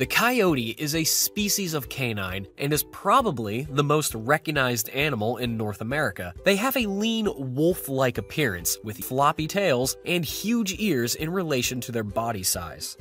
The coyote is a species of canine and is probably the most recognized animal in North America. They have a lean wolf like appearance with floppy tails and huge ears in relation to their body size.